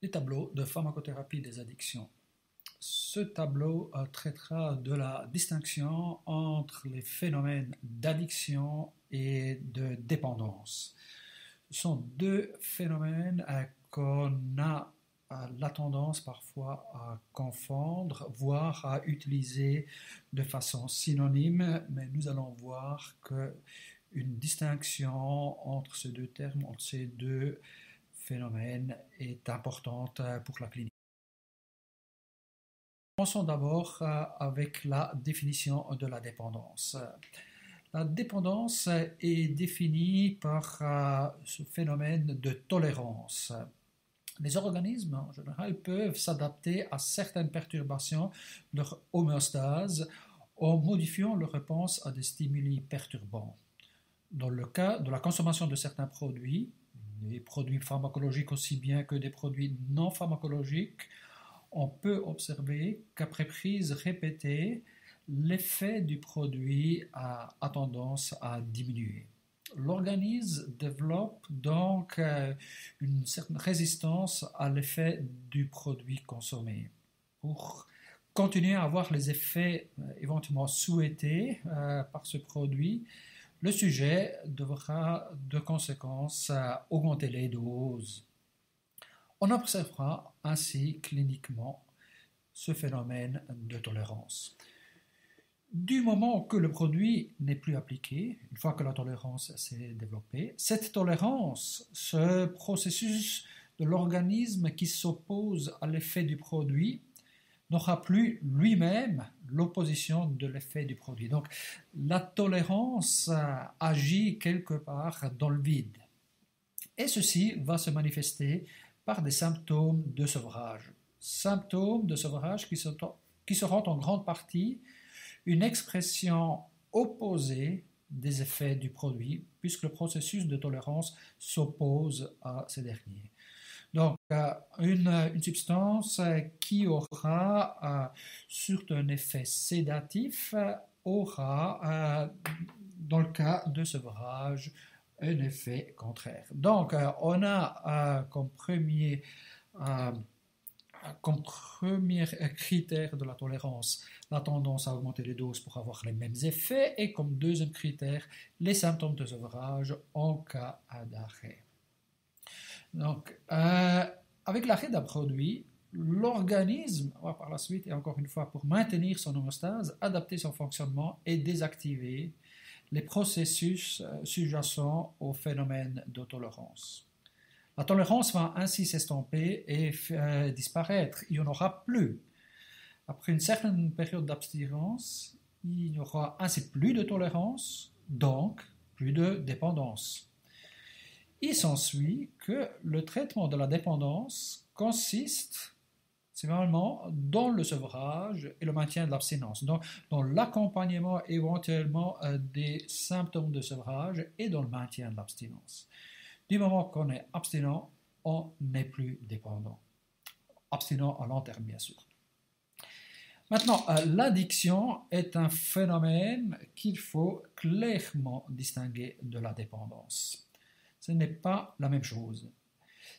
Les tableaux de pharmacothérapie des addictions. Ce tableau euh, traitera de la distinction entre les phénomènes d'addiction et de dépendance. Ce sont deux phénomènes euh, qu'on a euh, la tendance parfois à confondre, voire à utiliser de façon synonyme, mais nous allons voir que une distinction entre ces deux termes, entre ces deux phénomène est importante euh, pour la clinique. Commençons d'abord euh, avec la définition de la dépendance. La dépendance est définie par euh, ce phénomène de tolérance. Les organismes, en général, peuvent s'adapter à certaines perturbations de leur homéostase en modifiant leur réponse à des stimuli perturbants. Dans le cas de la consommation de certains produits, des produits pharmacologiques aussi bien que des produits non pharmacologiques, on peut observer qu'après prise répétée, l'effet du produit a, tendance à diminuer. L'organisme développe donc euh, une certaine résistance à l'effet du produit consommé. Pour continuer à avoir les effets euh, éventuellement souhaités euh, par ce produit, le sujet devra de conséquence augmenter les doses. On observera ainsi cliniquement ce phénomène de tolérance. Du moment que le produit n'est plus appliqué, une fois que la tolérance s'est développée, cette tolérance, ce processus de l'organisme qui s'oppose à l'effet du produit, n'aura plus lui-même l'opposition de l'effet du produit. Donc la tolérance euh, agit quelque part dans le vide. Et ceci va se manifester par des symptômes de sevrage. Symptômes de sevrage qui, qui seront en grande partie une expression opposée des effets du produit, puisque le processus de tolérance s'oppose à ces derniers. Donc, euh, une, substance qui aura euh, surtout un effet sédatif aura, euh, dans le cas de sevrage, un effet contraire. Donc, on a comme premier comme premier critère de la tolérance la tendance à augmenter les doses pour avoir les mêmes effets et comme deuxième critère les symptômes de sevrage en cas d'arrêt. Donc, euh, avec l'arrêt d'un produit, l'organisme va par la suite, et encore une fois, pour maintenir son homostase, adapter son fonctionnement et désactiver les processus euh, sous-jacents au phénomène de tolérance. La tolérance va ainsi s'estomper et euh, disparaître. Il n'y en aura plus. Après une certaine période d'abstinence, il n'y aura ainsi plus de tolérance, donc plus de dépendance. Il s'ensuit que le traitement de la dépendance consiste normalement dans le sevrage et le maintien de l'abstinence, donc dans l'accompagnement éventuellement euh, des symptômes de sevrage et dans le maintien de l'abstinence. Du moment qu'on est abstinent, on n'est plus dépendant. Abstinent à long terme, bien sûr. Maintenant, euh, l'addiction est un phénomène qu'il faut clairement distinguer de la dépendance ce n'est pas la même chose.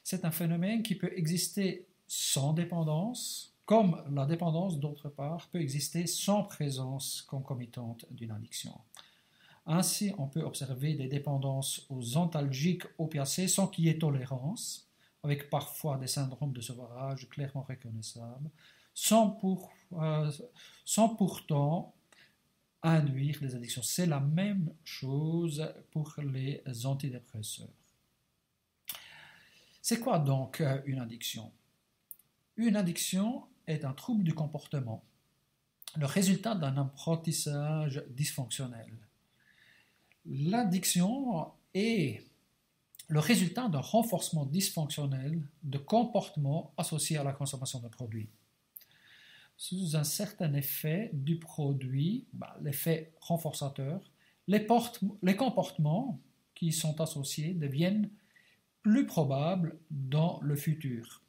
C'est un phénomène qui peut exister sans dépendance, comme la dépendance, d'autre part, peut exister sans présence concomitante d'une addiction. Ainsi, on peut observer des dépendances aux antalgiques opiacés sans qu'il y ait tolérance, avec parfois des syndromes de sevrage clairement reconnaissables, sans, euh, sans pourtant induire des addictions. C'est la même chose pour les antidépresseurs. C'est quoi donc euh, une addiction? Une addiction est un trouble du comportement, le résultat d'un apprentissage dysfonctionnel. L'addiction est le résultat d'un renforcement dysfonctionnel de comportement associé à la consommation de produits sous un certain effet du produit, bah, l'effet renforçateur, les comportements qui sont associés deviennent plus probables dans le futur.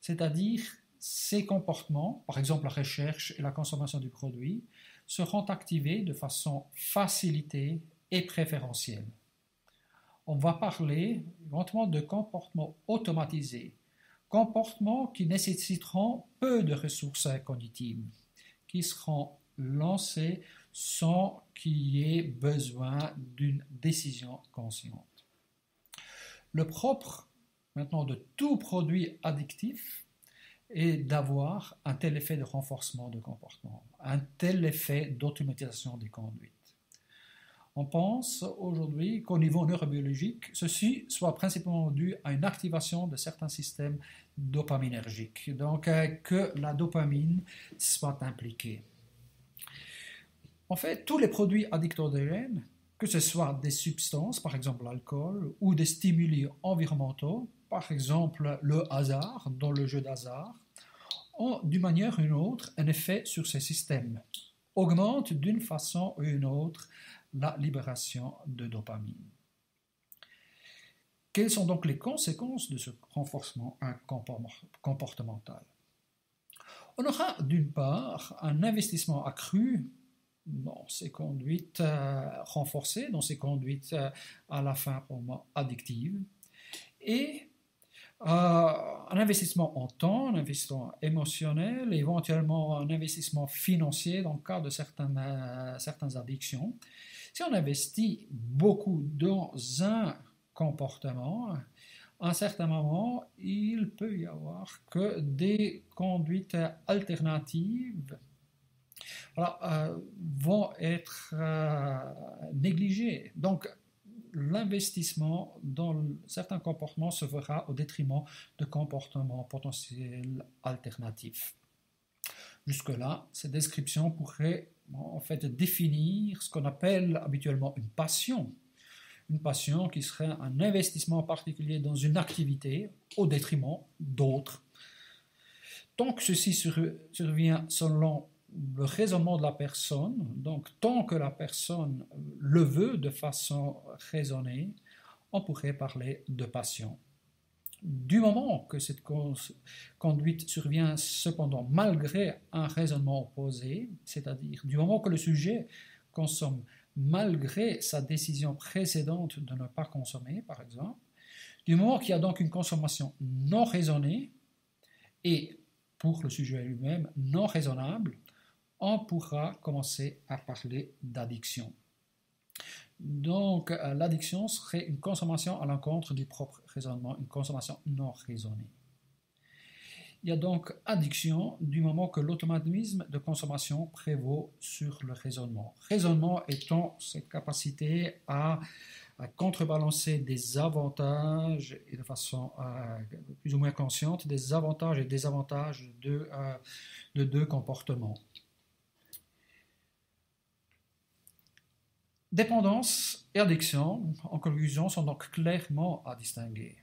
C'est-à-dire, ces comportements, par exemple la recherche et la consommation du produit, seront activés de façon facilitée et préférentielle. On va parler éventuellement de comportements automatisés, comportements qui nécessiteront peu de ressources cognitives, qui seront lancés sans qu'il y ait besoin d'une décision consciente. Le propre, maintenant, de tout produit addictif est d'avoir un tel effet de renforcement de comportement, un tel effet d'automatisation des conduites. On pense aujourd'hui qu'au niveau neurobiologique, ceci soit principalement dû à une activation de certains systèmes dopaminergiques, donc euh, que la dopamine soit impliquée. En fait, tous les produits addictogènes, que ce soit des substances, par exemple l'alcool, ou des stimuli environnementaux, par exemple le hasard, dans le jeu d'hasard, ont d'une manière ou d'une autre un effet sur ces systèmes, augmentent d'une façon ou d'une autre la libération de dopamine. Quelles sont donc les conséquences de ce renforcement comportemental? On aura d'une part un investissement accru dans ces conduites euh, renforcées, dans ces conduites euh, à la fin probablement addictives, et euh, un investissement en temps, un investissement émotionnel, éventuellement un investissement financier dans le cas de certaines, certaines addictions. Si on investit beaucoup dans un comportement, à un certain moment, il peut y avoir que des conduites alternatives euh, vont être euh, négligés. Donc, l'investissement dans certains comportements se fera au détriment de comportements potentiels alternatifs. Jusque-là, ces descriptions pourraient en fait définir ce qu'on appelle habituellement une passion. Une passion qui serait un investissement particulier dans une activité au détriment d'autres. Tant que ceci survient selon le raisonnement de la personne, donc tant que la personne le veut de façon raisonnée, on pourrait parler de passion. Du moment que cette conduite survient cependant malgré un raisonnement opposé, c'est-à-dire du moment que le sujet consomme malgré sa décision précédente de ne pas consommer, par exemple, du moment qu'il y a donc une consommation non raisonnée et pour le sujet lui-même non raisonnable, on pourra commencer à parler d'addiction. Donc, euh, l'addiction serait une consommation à l'encontre du propre raisonnement, une consommation non raisonnée. Il y a donc addiction du moment que l'automatisme de consommation prévaut sur le raisonnement. Raisonnement étant cette capacité à, contrebalancer des avantages et de façon euh, plus ou moins consciente, des avantages et désavantages de, euh, de deux comportements. Dépendance et addiction, en conclusion, sont donc clairement à distinguer.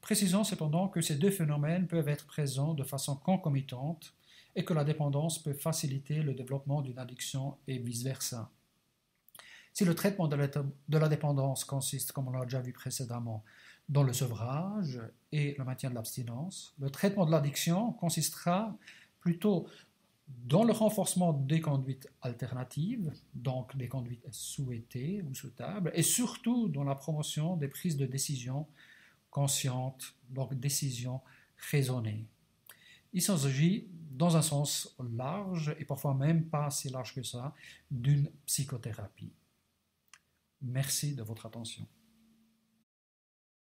Précisons cependant que ces deux phénomènes peuvent être présents de façon concomitante et que la dépendance peut faciliter le développement d'une addiction et vice-versa. Si le traitement de la dépendance consiste, comme on l'a déjà vu précédemment, dans le sevrage et le maintien de l'abstinence, le traitement de l'addiction consistera plutôt dans le renforcement des conduites alternatives, donc des conduites souhaitées ou souhaitables, et surtout dans la promotion des prises de décision conscientes, donc décisions raisonnées. Il s'agit, dans un sens large, et parfois même pas si large que ça, d'une psychothérapie. Merci de votre attention.